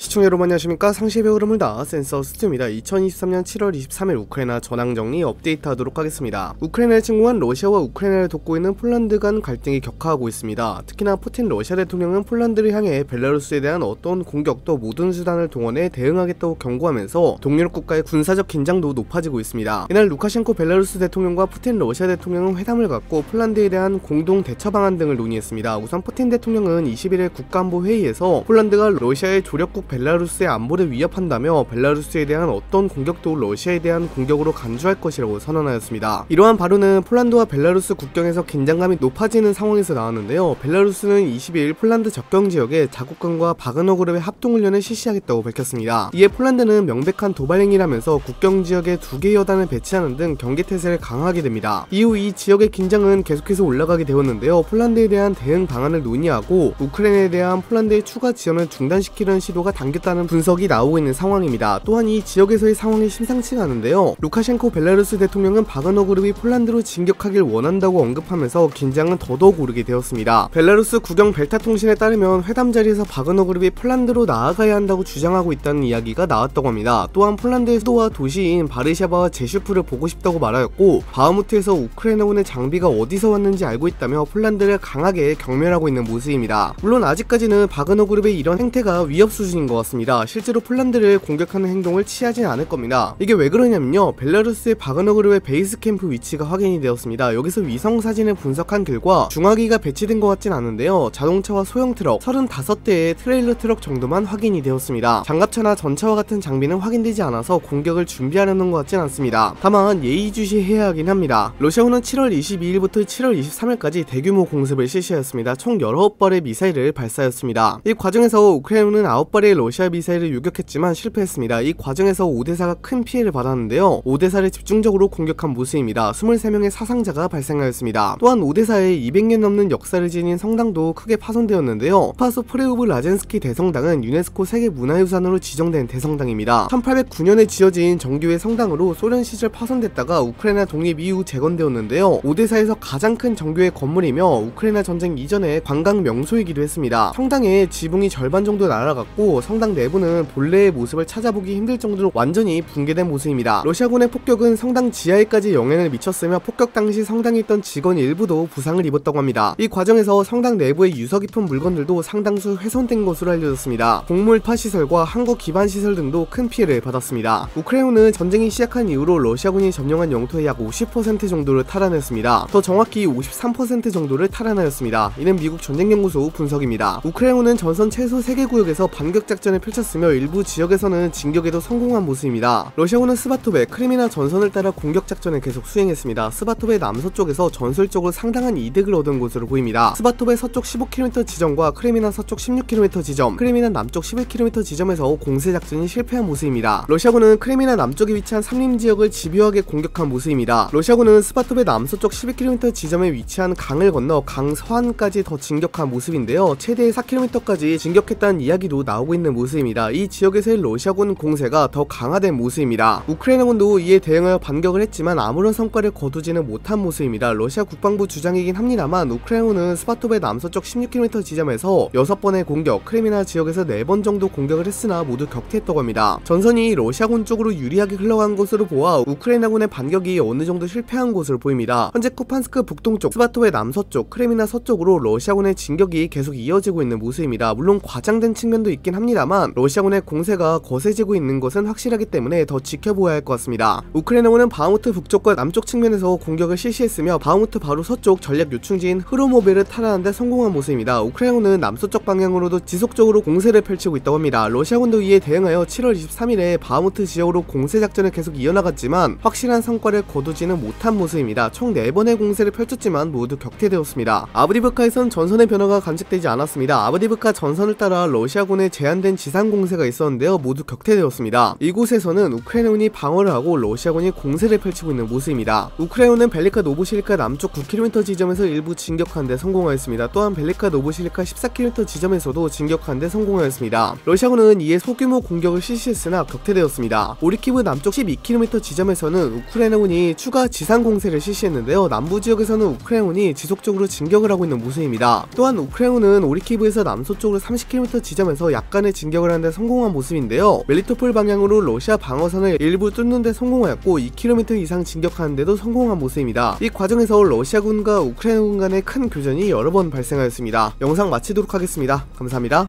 시청자 여러분 안녕하십니까? 상시의 흐름을 담은 센서 스튜입니다. 2023년 7월 23일 우크라이나 전황 정리 업데이트 하도록 하겠습니다. 우크라이나를 침공한 러시아와 우크라이나를 돕고 있는 폴란드 간 갈등이 격화하고 있습니다. 특히나 푸틴 러시아 대통령은 폴란드를 향해 벨라루스에 대한 어떤 공격도 모든 수단을 동원해 대응하겠다고 경고하면서 동유럽 국가의 군사적 긴장도 높아지고 있습니다. 이날 루카셴코 벨라루스 대통령과 푸틴 러시아 대통령은 회담을 갖고 폴란드에 대한 공동 대처 방안 등을 논의했습니다. 우선 푸틴 대통령은 21일 국가안보 회의에서 폴란드가 러시아의 조력국 벨라루스의 안보를 위협한다며 벨라루스에 대한 어떤 공격도 러시아에 대한 공격으로 간주할 것이라고 선언하였습니다. 이러한 발언은 폴란드와 벨라루스 국경에서 긴장감이 높아지는 상황에서 나왔는데요. 벨라루스는 22일 폴란드 접경 지역에 자국군과 바그너 그룹의 합동 훈련을 실시하겠다고 밝혔습니다. 이에 폴란드는 명백한 도발 행위라면서 국경 지역에 두 개의 여단을 배치하는 등 경계 태세를 강화하게 됩니다. 이후 이 지역의 긴장은 계속해서 올라가게 되었는데요. 폴란드에 대한 대응 방안을 논의하고 우크라이나에 대한 폴란드의 추가 지원을 중단시키려는 시도가 담겼다는 분석이 나오고 있는 상황입니다. 또한 이 지역에서의 상황이 심상치가 않은데요. 루카셴코 벨라루스 대통령은 바그너 그룹이 폴란드로 진격하길 원한다고 언급하면서 긴장은 더더욱 오르게 되었습니다. 벨라루스 국영 벨타 통신에 따르면 회담 자리에서 바그너 그룹이 폴란드로 나아가야 한다고 주장하고 있다는 이야기가 나왔다고 합니다. 또한 폴란드의 수도와 도시인 바르샤바와 제슈프를 보고 싶다고 말하였고 바흐무트에서 우크라이나군의 장비가 어디서 왔는지 알고 있다며 폴란드를 강하게 경멸하고 있는 모습입니다. 물론 아직까지는 바그너 그룹의 이런 행태가 위협 수준인 것 같습니다. 실제로 폴란드를 공격하는 행동을 취하진 않을 겁니다. 이게 왜 그러냐면요. 벨라루스의 바그너 그룹의 베이스 캠프 위치가 확인이 되었습니다. 여기서 위성 사진을 분석한 결과 중화기가 배치된 것 같진 않은데요. 자동차와 소형 트럭 35대의 트레일러 트럭 정도만 확인이 되었습니다. 장갑차나 전차와 같은 장비는 확인되지 않아서 공격을 준비하려는 것 같진 않습니다. 다만 예의주시해야 하긴 합니다. 러시아군은 7월 22일부터 7월 23일까지 대규모 공습을 실시하였습니다. 총 19발의 미사일을 발사하였습니다. 이 과정에서 우크라이나는 9발의 러시아 미사일을 요격했지만 실패했습니다. 이 과정에서 오데사가 큰 피해를 받았는데요. 오데사를 집중적으로 공격한 모습입니다. 23명의 사상자가 발생하였습니다. 또한 오데사의 200년 넘는 역사를 지닌 성당도 크게 파손되었는데요. 스파소 프레오브라젠스키 대성당은 유네스코 세계문화유산으로 지정된 대성당입니다. 1809년에 지어진 정교회 성당으로 소련 시절 파손됐다가 우크라이나 독립 이후 재건되었는데요. 오데사에서 가장 큰 정교회 건물이며 우크라이나 전쟁 이전에 관광 명소이기도 했습니다. 성당의 지붕이 절반 정도 날아갔고 성당 내부는 본래의 모습을 찾아보기 힘들 정도로 완전히 붕괴된 모습입니다. 러시아군의 폭격은 성당 지하에까지 영향을 미쳤으며 폭격 당시 성당에 있던 직원 일부도 부상을 입었다고 합니다. 이 과정에서 성당 내부의 유서 깊은 물건들도 상당수 훼손된 것으로 알려졌습니다. 곡물 시설과 항구 기반 시설 등도 큰 피해를 받았습니다. 우크라이나는 전쟁이 시작한 이후로 러시아군이 점령한 영토의 약 50% 정도를 탈환했습니다. 더 정확히 53% 정도를 탈환하였습니다. 이는 미국 전쟁연구소 분석입니다. 우크라이나는 전선 최소 3개 구역에서 반격 작전을 펼쳤으며 일부 지역에서는 진격에도 성공한 모습입니다. 러시아군은 스바토베, 크레미나 전선을 따라 공격 작전을 계속 수행했습니다. 스바토베 남서쪽에서 전술적으로 상당한 이득을 얻은 것으로 보입니다. 스바토베 서쪽 15km 지점과 크레미나 서쪽 16km 지점, 크레미나 남쪽 11km 지점에서 공세 작전이 실패한 모습입니다. 러시아군은 크레미나 남쪽에 위치한 삼림 지역을 집요하게 공격한 모습입니다. 러시아군은 스바토베 남서쪽 11km 지점에 위치한 강을 건너 강 서안까지 더 진격한 모습인데요. 최대 4km까지 진격했다는 이야기도 나오고 있는 모습입니다. 이 지역에서의 러시아군 공세가 더 강화된 모습입니다. 우크라이나군도 이에 대응하여 반격을 했지만 아무런 성과를 거두지는 못한 모습입니다. 러시아 국방부 주장이긴 합니다만 우크라이나군은 스바토베 남서쪽 16km 지점에서 6번의 공격, 크레미나 지역에서 4번 정도 공격을 했으나 모두 격퇴했다고 합니다. 전선이 러시아군 쪽으로 유리하게 흘러간 것으로 보아 우크라이나군의 반격이 어느 정도 실패한 것으로 보입니다. 현재 쿠피안스크 북동쪽, 스바토베 남서쪽, 크레미나 서쪽으로 러시아군의 진격이 계속 이어지고 있는 모습입니다. 물론 과장된 측면도 있긴 합니다만 러시아군의 공세가 거세지고 있는 것은 확실하기 때문에 더 지켜보아야 할 것 같습니다. 우크라이나군은 바흐무트 북쪽과 남쪽 측면에서 공격을 실시했으며 바흐무트 바로 서쪽 전략 요충지인 흐로모베를 탈환하는데 성공한 모습입니다. 우크라이나군은 남서쪽 방향으로도 지속적으로 공세를 펼치고 있다고 합니다. 러시아군도 이에 대응하여 7월 23일에 바흐무트 지역으로 공세 작전을 계속 이어나갔지만 확실한 성과를 거두지는 못한 모습입니다. 총 4번의 공세를 펼쳤지만 모두 격퇴되었습니다. 아브디브카에선 전선의 변화가 감지되지 않았습니다. 아브디브카 전선을 따라 러시아군의 제한된 지상 공세가 있었는데요. 모두 격퇴되었습니다. 이곳에서는 우크라이나군이 방어를 하고 러시아군이 공세를 펼치고 있는 모습입니다. 우크라이나는 벨리카 노보실카 남쪽 9km 지점에서 일부 진격하는 데 성공하였습니다. 또한 벨리카 노보실카 14km 지점에서도 진격하는 데 성공하였습니다. 러시아군은 이에 소규모 공격을 실시했으나 격퇴되었습니다. 오리키브 남쪽 12km 지점에서는 우크라이나군이 추가 지상 공세를 실시했는데요. 남부 지역에서는 우크라이나군이 지속적으로 진격을 하고 있는 모습입니다. 또한 우크라이나군은 오리키브에서 남서쪽으로 30km 지점에서 약간의 우크라이나군의 진격을 하는데 성공한 모습인데요. 멜리토폴 방향으로 러시아 방어선을 일부 뚫는데 성공하였고 2km 이상 진격하는데도 성공한 모습입니다. 이 과정에서 러시아군과 우크라이나군 간의 큰 교전이 여러 번 발생하였습니다. 영상 마치도록 하겠습니다. 감사합니다.